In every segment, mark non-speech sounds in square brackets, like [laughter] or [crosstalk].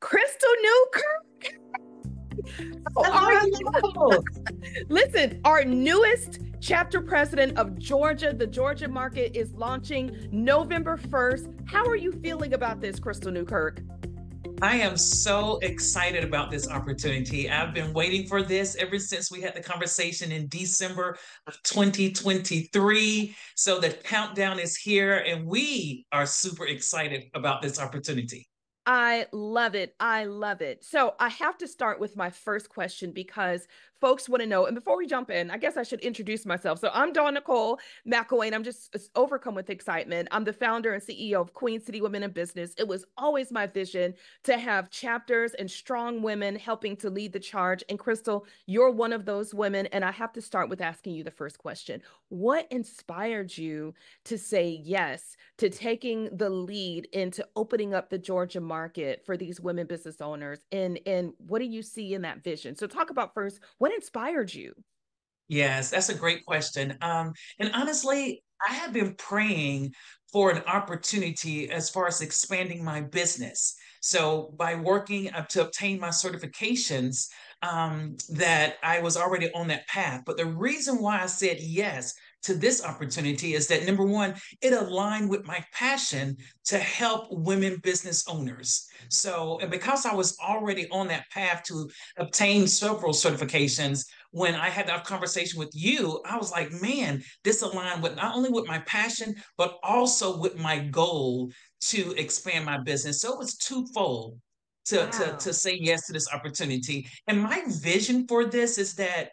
Christal Newkirk. How are you? [laughs] Listen, our newest chapter president of Georgia, the Georgia market is launching November 1st. How are you feeling about this, Christal Newkirk? I am so excited about this opportunity. I've been waiting for this ever since we had the conversation in December of 2023. So the countdown is here, and we are super excited about this opportunity. I love it. I love it. So I have to start with my first question because folks want to know. And before we jump in, I guess I should introduce myself. So I'm Dawn Nicole McElwain. I'm just overcome with excitement. I'm the founder and CEO of Queen City Women in Business. It was always my vision to have chapters and strong women helping to lead the charge. And Christal, you're one of those women. And I have to start with asking you the first question What inspired you to say yes to taking the lead into opening up the Georgia market for these women business owners? And, and what do you see in that vision? So, talk about first what what inspired you? Yes, that's a great question. Um, and honestly, I have been praying for an opportunity as far as expanding my business. So by working up to obtain my certifications, um, that I was already on that path. But the reason why I said yes to this opportunity is that number one, it aligned with my passion to help women business owners. So, and because I was already on that path to obtain several certifications, when I had that conversation with you, I was like, man, this aligned with not only with my passion, but also with my goal to expand my business. So it was twofold to, wow. to, to say yes to this opportunity. And my vision for this is that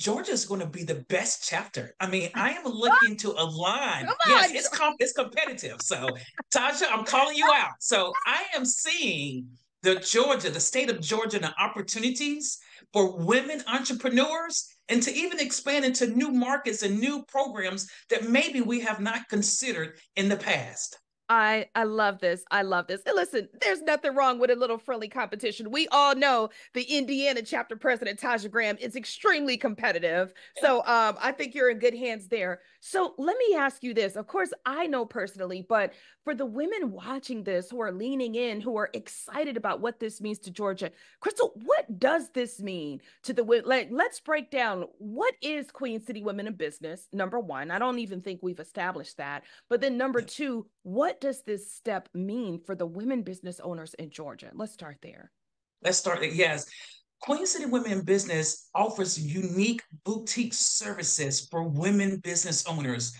Georgia is going to be the best chapter. I mean, I am [laughs] looking to align. Yes, it's com- it's competitive. So, Tasha, I'm calling you out. So, I am seeing the Georgia, the state of Georgia, and the opportunities for women entrepreneurs and to even expand into new markets and new programs that maybe we have not considered in the past. I I love this. I love this. And listen, there's nothing wrong with a little friendly competition. We all know the Indiana chapter president Tasha Graham is extremely competitive. So um, I think you're in good hands there. So let me ask you this. Of course, I know personally, but for the women watching this who are leaning in, who are excited about what this means to Georgia, Christal, what does this mean to the women? Like, let's break down what is Queen City Women in Business. Number one, I don't even think we've established that. But then number two, what does this step mean for the women business owners in Georgia? Let's start there. Let's start. Yes. Queen City Women in Business offers unique boutique services for women business owners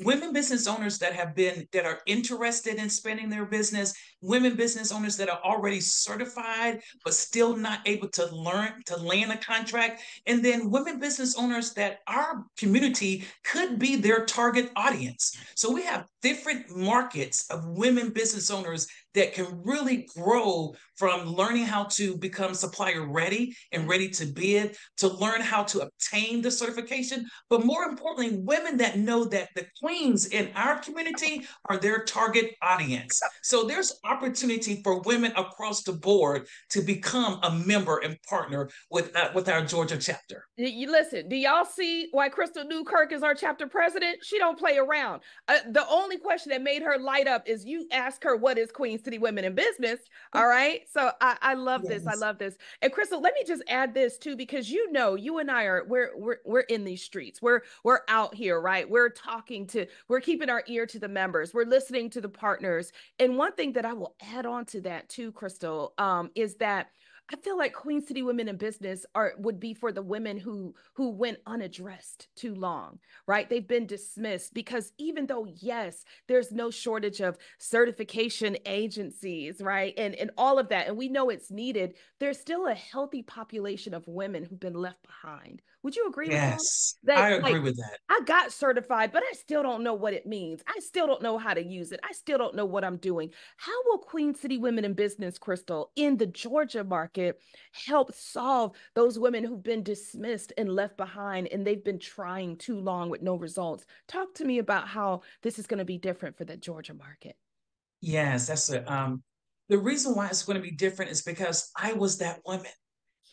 women business owners that have been that are interested in spending their business women business owners that are already certified but still not able to learn to land a contract. And then women business owners that our community could be their target audience. So we have different markets of women business owners that can really grow from learning how to become supplier ready and ready to bid, to learn how to obtain the certification, but more importantly, women that know that the queens in our community are their target audience. So there's opportunity for women across the board to become a member and partner with uh, with our Georgia chapter. You listen. Do y'all see why Christal Newkirk is our chapter president? She don't play around. Uh, the only question that made her light up is you ask her what is Queen City Women in Business. All right. So I, I love yes. this. I love this. And Christal, let me just add this too, because you know, you and I are we're we're we're in these streets. We're we're out here, right? We're talking to, we're keeping our ear to the members, we're listening to the partners. And one thing that I will add on to that too, Christal, um, is that I feel like Queen City Women in Business are would be for the women who who went unaddressed too long, right? They've been dismissed because even though yes, there's no shortage of certification agencies, right? And and all of that and we know it's needed, there's still a healthy population of women who've been left behind would you agree yes, with that? I agree like, with that. I got certified, but I still don't know what it means. I still don't know how to use it. I still don't know what I'm doing. How will Queen City Women in Business, Christal, in the Georgia market help solve those women who've been dismissed and left behind and they've been trying too long with no results? Talk to me about how this is going to be different for the Georgia market. Yes, that's it. um the reason why it's going to be different is because I was that woman.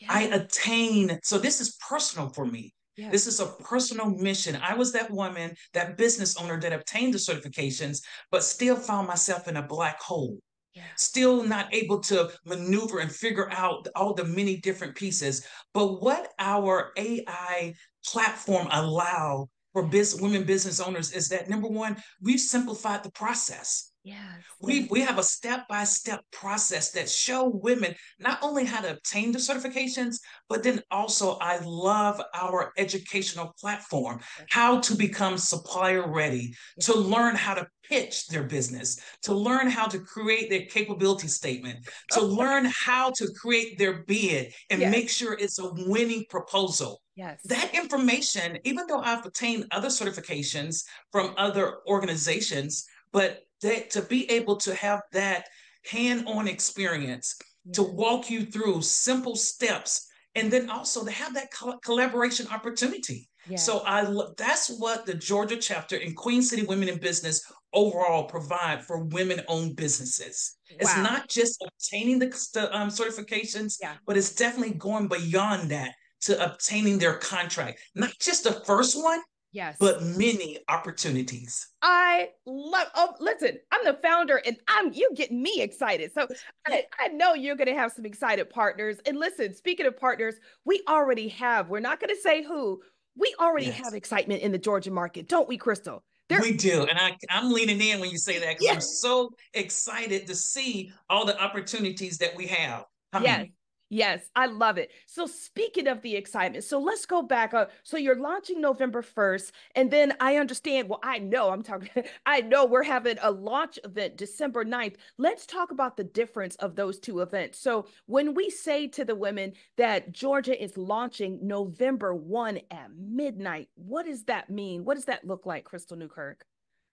I attain. So this is personal for me. This is a personal mission. I was that woman, that business owner that obtained the certifications, but still found myself in a black hole. yeah. still not able to maneuver and figure out all the many different pieces. But what our AI platform allow for business, women business owners is that number one, we've simplified the process. Yeah. We we have a step-by-step process that show women not only how to obtain the certifications, but then also I love our educational platform, how to become supplier ready, to learn how to pitch their business, to learn how to create their capability statement, to [laughs] learn how to create their bid and yes. make sure it's a winning proposal. Yes. That information, even though I've obtained other certifications from other organizations, but that to be able to have that hand-on experience to walk you through simple steps and then also to have that collaboration opportunity yeah. so i that's what the georgia chapter in queen city women in business overall provide for women-owned businesses wow. it's not just obtaining the, the um, certifications yeah. but it's definitely going beyond that to obtaining their contract not just the first one Yes. But many opportunities. I love oh listen, I'm the founder and I'm you getting me excited. So I, I know you're gonna have some excited partners. And listen, speaking of partners, we already have, we're not gonna say who, we already yes. have excitement in the Georgia market, don't we, Christal? There- we do. And I, I'm leaning in when you say that because yes. I'm so excited to see all the opportunities that we have. Yes. Yes, I love it. So speaking of the excitement, so let's go back up. So you're launching November 1st, and then I understand, well, I know I'm talking, [laughs] I know we're having a launch event December 9th. Let's talk about the difference of those two events. So when we say to the women that Georgia is launching November 1 at midnight, what does that mean? What does that look like, Christal Newkirk?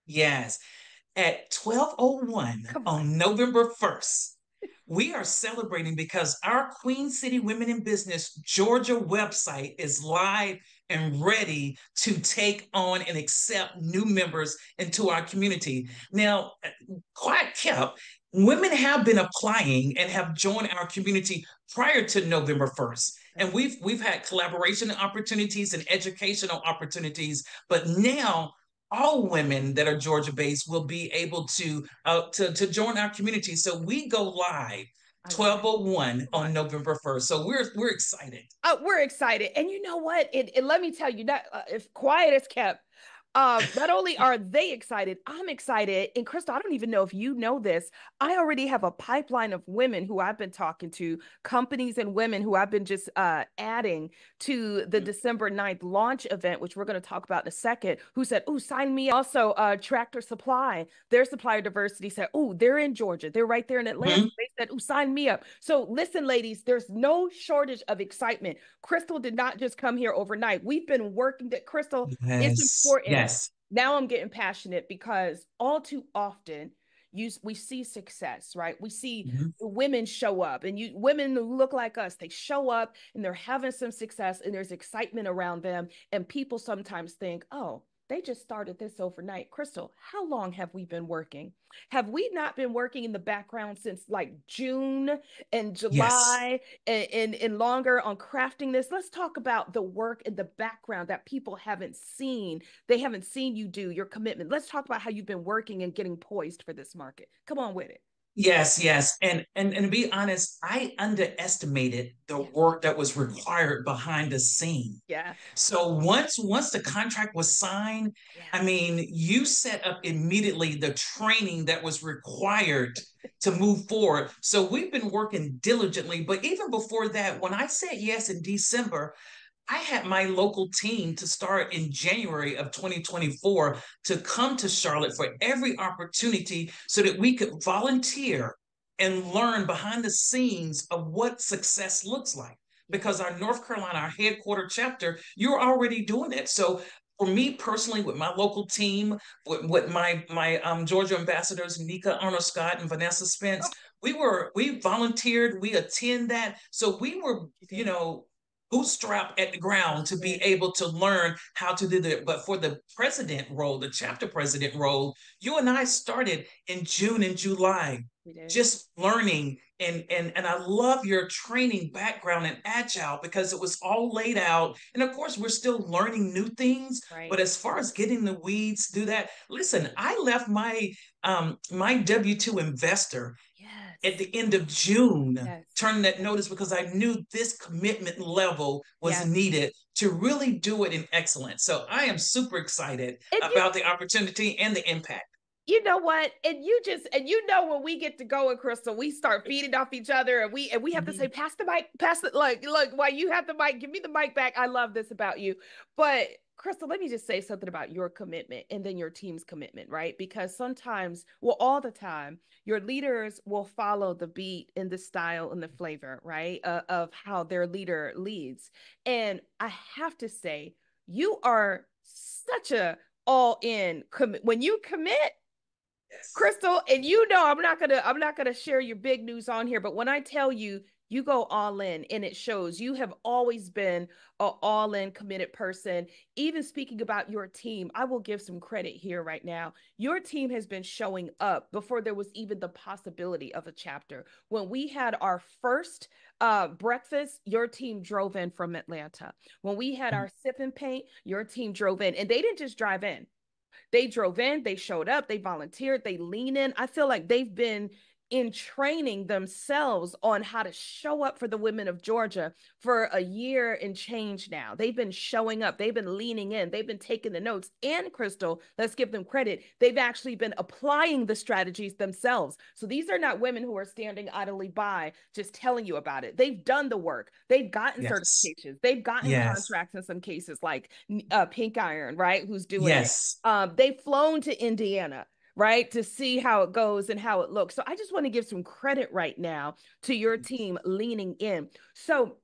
Yes. At 1201 on. on November 1st, we are celebrating because our Queen City Women in Business Georgia website is live and ready to take on and accept new members into our community. Now, quite kept, women have been applying and have joined our community prior to November 1st. And we've we've had collaboration opportunities and educational opportunities, but now all women that are Georgia based will be able to uh, to to join our community. So we go live 1201 on November 1st. So we're we're excited. Oh, we're excited. And you know what? It, it let me tell you that uh, if quiet is kept, uh, not only are they excited, I'm excited. And Christal, I don't even know if you know this. I already have a pipeline of women who I've been talking to, companies and women who I've been just uh, adding to the mm-hmm. December 9th launch event, which we're going to talk about in a second, who said, Oh, sign me. Also, uh, Tractor Supply, their supplier diversity said, Oh, they're in Georgia. They're right there in Atlanta. Mm-hmm. They said, Oh, sign me up. So listen, ladies, there's no shortage of excitement. Christal did not just come here overnight. We've been working that Christal yes. is important. Yes. Now I'm getting passionate because all too often you we see success, right? We see mm-hmm. women show up and you women who look like us, they show up and they're having some success and there's excitement around them. And people sometimes think, oh, they just started this overnight. Christal, how long have we been working? Have we not been working in the background since like June and July yes. and, and, and, longer on crafting this? Let's talk about the work in the background that people haven't seen. They haven't seen you do your commitment. Let's talk about how you've been working and getting poised for this market. Come on with it. Yes, yes. And and and to be honest, I underestimated the work that was required behind the scene. Yeah. So once once the contract was signed, yeah. I mean, you set up immediately the training that was required to move forward. So we've been working diligently, but even before that, when I said yes in December, I had my local team to start in January of 2024 to come to Charlotte for every opportunity so that we could volunteer and learn behind the scenes of what success looks like. Because our North Carolina, our headquarter chapter, you're already doing it. So for me personally, with my local team, with, with my my um, Georgia ambassadors, Nika Arnold Scott and Vanessa Spence, oh. we were we volunteered, we attend that. So we were, you know, bootstrap at the ground to be able to learn how to do that. But for the president role, the chapter president role, you and I started in June and July, just learning. And, and, and I love your training background in Agile because it was all laid out. And of course, we're still learning new things. Right. But as far as getting the weeds, do that. Listen, I left my um, my W two investor at the end of June, yes. turning that notice because I knew this commitment level was yes. needed to really do it in excellence. So I am super excited about you, the opportunity and the impact. You know what? And you just and you know when we get to go and Christal, we start feeding off each other and we and we have mm-hmm. to say, pass the mic, pass it. Like, look, why you have the mic, give me the mic back. I love this about you. But Christal, let me just say something about your commitment and then your team's commitment, right? Because sometimes, well, all the time, your leaders will follow the beat and the style and the flavor, right? Uh, of how their leader leads. And I have to say, you are such a all in commit. When you commit. Christal, and you know, I'm not gonna, I'm not gonna share your big news on here, but when I tell you you go all in and it shows. You have always been an all in committed person. Even speaking about your team i will give some credit here right now. Your team has been showing up before there was even the possibility of a chapter. When we had our first uh, breakfast your team drove in from atlanta. When we had our sip and paint your team drove in and they didn't just drive in. They drove in they showed up they volunteered they lean in. I feel like they've been in training themselves on how to show up for the women of Georgia for a year and change now. They've been showing up, they've been leaning in, they've been taking the notes. And Christal, let's give them credit, they've actually been applying the strategies themselves. So these are not women who are standing idly by just telling you about it. They've done the work, they've gotten yes. certifications, they've gotten yes. contracts in some cases, like uh, Pink Iron, right? Who's doing yes. it. Um, they've flown to Indiana right? To see how it goes and how it looks. So I just want to give some credit right now to your mm-hmm. team leaning in. So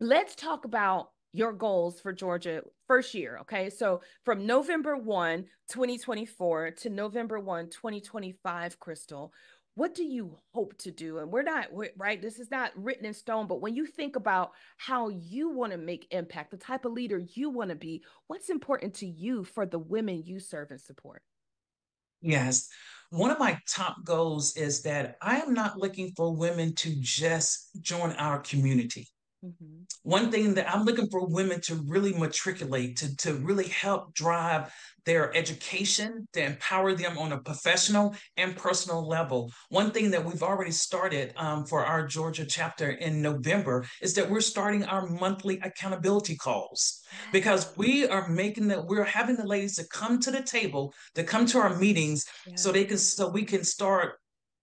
let's talk about your goals for Georgia first year. Okay. So from November 1, 2024 to November 1, 2025, Christal, what do you hope to do? And we're not, we're, right? This is not written in stone, but when you think about how you want to make impact, the type of leader you want to be, what's important to you for the women you serve and support? Yes. One of my top goals is that I am not looking for women to just join our community. Mm-hmm. One thing that I'm looking for women to really matriculate, to, to really help drive their education, to empower them on a professional and personal level. One thing that we've already started um, for our Georgia chapter in November is that we're starting our monthly accountability calls because we are making that we're having the ladies to come to the table, to come to our meetings yeah. so they can so we can start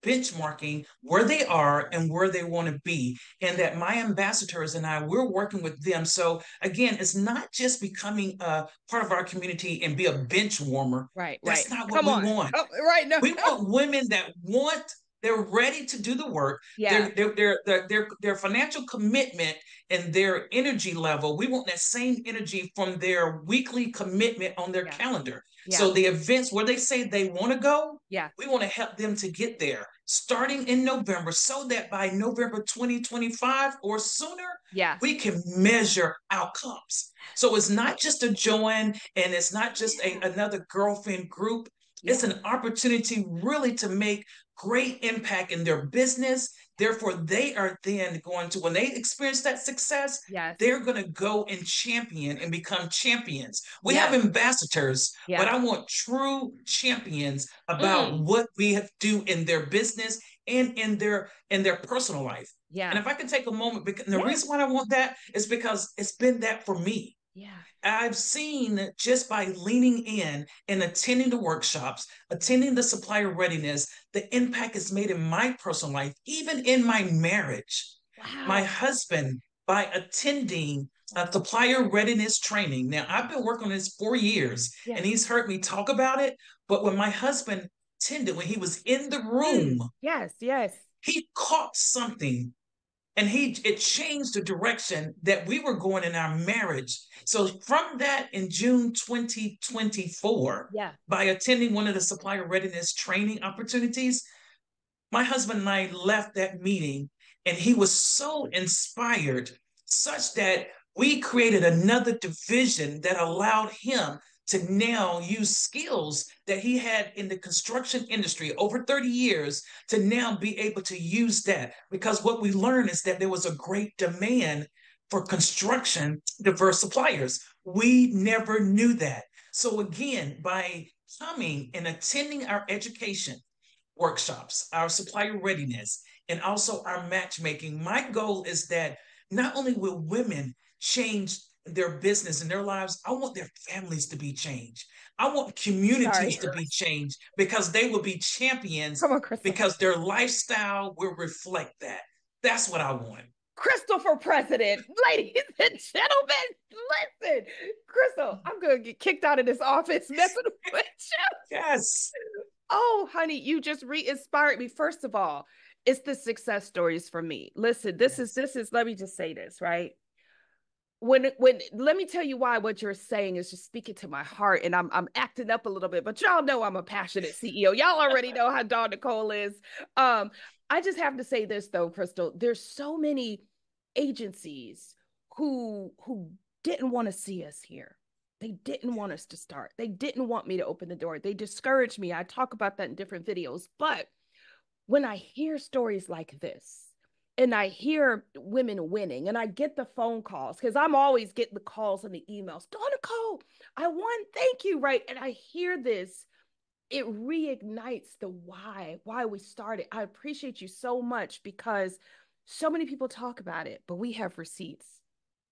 benchmarking where they are and where they want to be. And that my ambassadors and I, we're working with them. So again, it's not just becoming a part of our community and be a bench warmer. Right. That's right. not what Come we on. want. Oh, right. No. We want women that want they're ready to do the work. Yeah. Their, their, their, their, their financial commitment and their energy level, we want that same energy from their weekly commitment on their yeah. calendar. Yeah. So the events where they say they want to go, yeah, we want to help them to get there starting in November so that by November 2025 or sooner, yeah, we can measure outcomes. So it's not just a join and it's not just a, another girlfriend group. Yeah. It's an opportunity really to make great impact in their business. Therefore, they are then going to, when they experience that success, yes. they're going to go and champion and become champions. We yes. have ambassadors, yes. but I want true champions about mm. what we have do in their business and in their in their personal life. Yeah. And if I can take a moment, because the reason why I want that is because it's been that for me. Yeah. I've seen just by leaning in and attending the workshops, attending the supplier readiness, the impact is made in my personal life, even in my marriage. Wow. My husband, by attending a supplier readiness training. Now, I've been working on this for years yes. and he's heard me talk about it. But when my husband attended, when he was in the room, yes, yes, he caught something and he it changed the direction that we were going in our marriage. So from that in june 2024 yeah. by attending one of the supplier readiness training opportunities my husband and i left that meeting and he was so inspired such that we created another division that allowed him to now use skills that he had in the construction industry over 30 years to now be able to use that. Because what we learned is that there was a great demand for construction diverse suppliers. We never knew that. So, again, by coming and attending our education workshops, our supplier readiness, and also our matchmaking. My goal is that not only will women change their business and their lives, I want their families to be changed. I want communities Sorry. to be changed because they will be champions on, because their lifestyle will reflect that. That's what I want. Christal for president. [laughs] Ladies and gentlemen, listen. Christal, I'm going to get kicked out of this office [laughs] messing with you. Yes. Oh, honey, you just re-inspired me. First of all, it's the success stories for me. Listen, this yes. is this is let me just say this, right? When when let me tell you why what you're saying is just speaking to my heart and I'm I'm acting up a little bit, but y'all know I'm a passionate CEO. Y'all already know how Dawn Nicole is. Um, I just have to say this though, Christal. There's so many agencies who who didn't want to see us here. They didn't want us to start. They didn't want me to open the door. They discouraged me. I talk about that in different videos. But when I hear stories like this, and I hear women winning, and I get the phone calls because I'm always getting the calls and the emails. Dawn Nicole, I won. Thank you. Right. And I hear this it reignites the why, why we started. I appreciate you so much because so many people talk about it, but we have receipts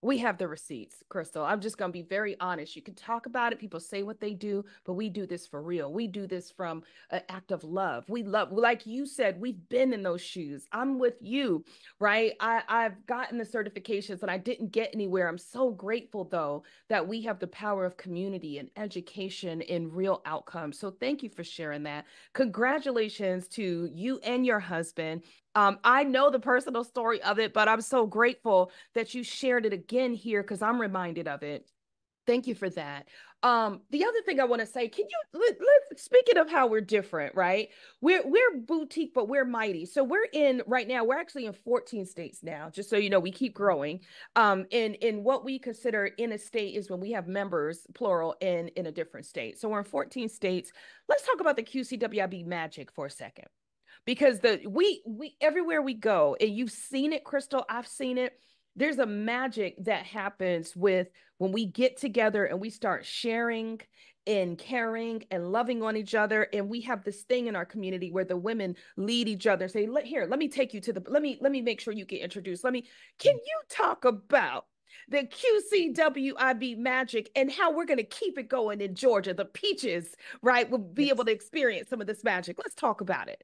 we have the receipts, Christal. I'm just going to be very honest. You can talk about it. People say what they do, but we do this for real. We do this from an act of love. We love, like you said, we've been in those shoes. I'm with you, right? I, I've gotten the certifications and I didn't get anywhere. I'm so grateful, though, that we have the power of community and education in real outcomes. So thank you for sharing that. Congratulations to you and your husband. Um, I know the personal story of it, but I'm so grateful that you shared it again here because I'm reminded of it. Thank you for that. Um, the other thing I want to say, can you let, let, speaking of how we're different, right? We're we're boutique, but we're mighty. So we're in right now, we're actually in 14 states now, just so you know, we keep growing. Um, in in what we consider in a state is when we have members, plural, in in a different state. So we're in 14 states. Let's talk about the QCWIB magic for a second because the we we everywhere we go and you've seen it christal i've seen it there's a magic that happens with when we get together and we start sharing and caring and loving on each other and we have this thing in our community where the women lead each other say let here let me take you to the let me let me make sure you get introduced let me can you talk about the QCWIB magic and how we're going to keep it going in Georgia. The peaches, right, will be yes. able to experience some of this magic. Let's talk about it.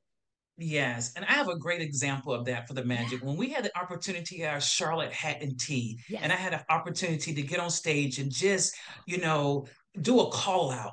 Yes, and I have a great example of that for the Magic. When we had the opportunity at our Charlotte Hat and Tea, yes. and I had an opportunity to get on stage and just, you know, do a call out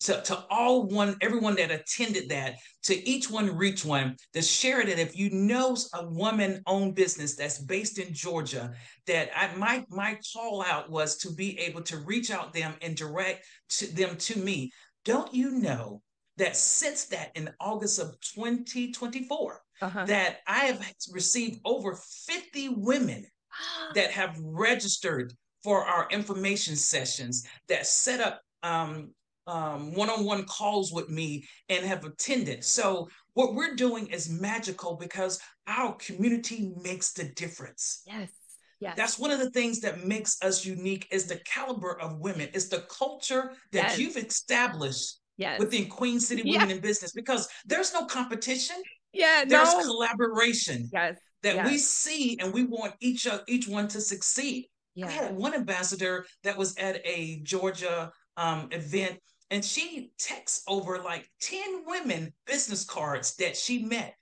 to, to all one, everyone that attended that, to each one reach one, to share that if you know a woman-owned business that's based in Georgia, that I my my call out was to be able to reach out them and direct to them to me. Don't you know that since that in August of 2024, uh-huh. that I have received over 50 women [gasps] that have registered for our information sessions that set up um, um, one-on-one calls with me and have attended. So what we're doing is magical because our community makes the difference. Yes. Yes. That's one of the things that makes us unique is the caliber of women. It's the culture that yes. you've established yes. within Queen City Women yes. in Business because there's no competition. Yeah, there's no. collaboration. Yes. That yes. we see and we want each uh, each one to succeed. Yeah. I had one ambassador that was at a Georgia um, event and she texts over like 10 women business cards that she met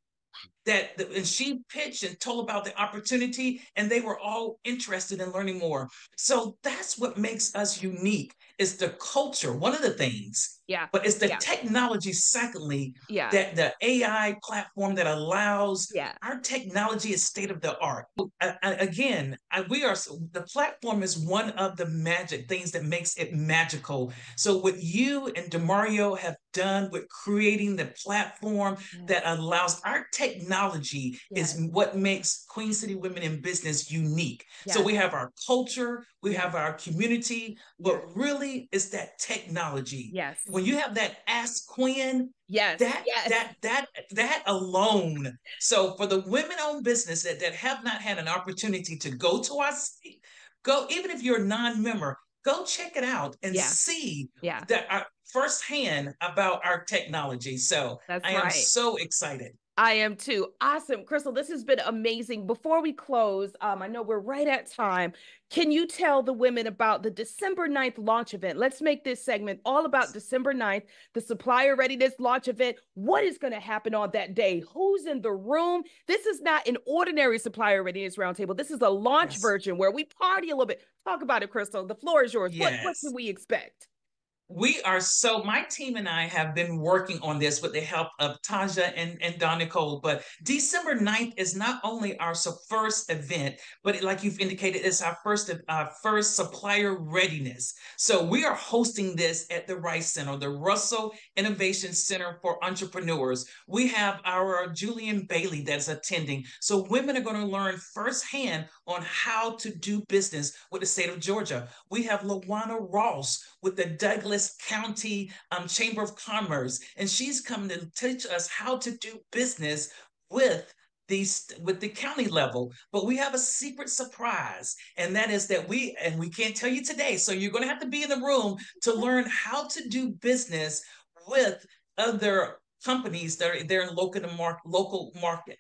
that and she pitched and told about the opportunity and they were all interested in learning more so that's what makes us unique is the culture one of the things yeah. But it's the yeah. technology, secondly, yeah. that the AI platform that allows yeah. our technology is state of the art. I, I, again, I, we are the platform is one of the magic things that makes it magical. So what you and Demario have done with creating the platform yes. that allows our technology yes. is what makes Queen City Women in Business unique. Yes. So we have our culture, we have our community, but really it's that technology. Yes when you have that ask Quinn, yes, that yes. that that that alone. So for the women-owned business that, that have not had an opportunity to go to our state, go even if you're a non-member, go check it out and yeah. see yeah. that uh, firsthand about our technology. So That's I am right. so excited. I am too. Awesome. Christal, this has been amazing. Before we close, um, I know we're right at time. Can you tell the women about the December 9th launch event? Let's make this segment all about December 9th, the supplier readiness launch event. What is going to happen on that day? Who's in the room? This is not an ordinary supplier readiness roundtable. This is a launch yes. version where we party a little bit. Talk about it, Christal. The floor is yours. Yes. What, what can we expect? We are so my team and I have been working on this with the help of Taja and, and Dawn Nicole. But December 9th is not only our first event, but like you've indicated, it's our first uh, first supplier readiness. So we are hosting this at the Rice Center, the Russell Innovation Center for Entrepreneurs. We have our Julian Bailey that's attending. So women are going to learn firsthand on how to do business with the state of Georgia. We have Lawana Ross with the Douglas County um, Chamber of Commerce, and she's come to teach us how to do business with these with the county level. But we have a secret surprise and that is that we and we can't tell you today. So you're going to have to be in the room to learn how to do business with other companies that are there in local market local market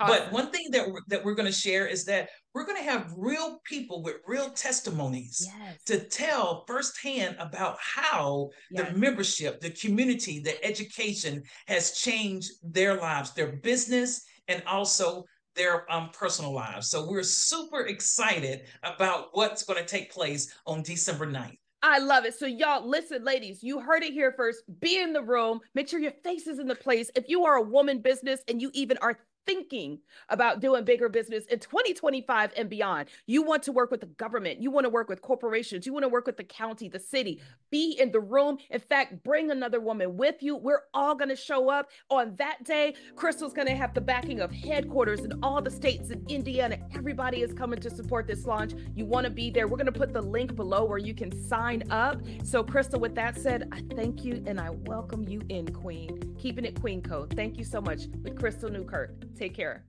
Awesome. But one thing that we're, that we're going to share is that we're going to have real people with real testimonies yes. to tell firsthand about how yes. the membership, the community, the education has changed their lives, their business, and also their um, personal lives. So we're super excited about what's going to take place on December 9th. I love it. So, y'all, listen, ladies, you heard it here first. Be in the room. Make sure your face is in the place. If you are a woman business and you even are thinking about doing bigger business in 2025 and beyond. You want to work with the government, you want to work with corporations, you want to work with the county, the city, be in the room. In fact, bring another woman with you. We're all going to show up on that day. Christal's going to have the backing of headquarters in all the states in Indiana. Everybody is coming to support this launch. You want to be there. We're going to put the link below where you can sign up. So, Christal, with that said, I thank you and I welcome you in, Queen. Keeping it Queen Code. Thank you so much with Christal Newkirk. Take care.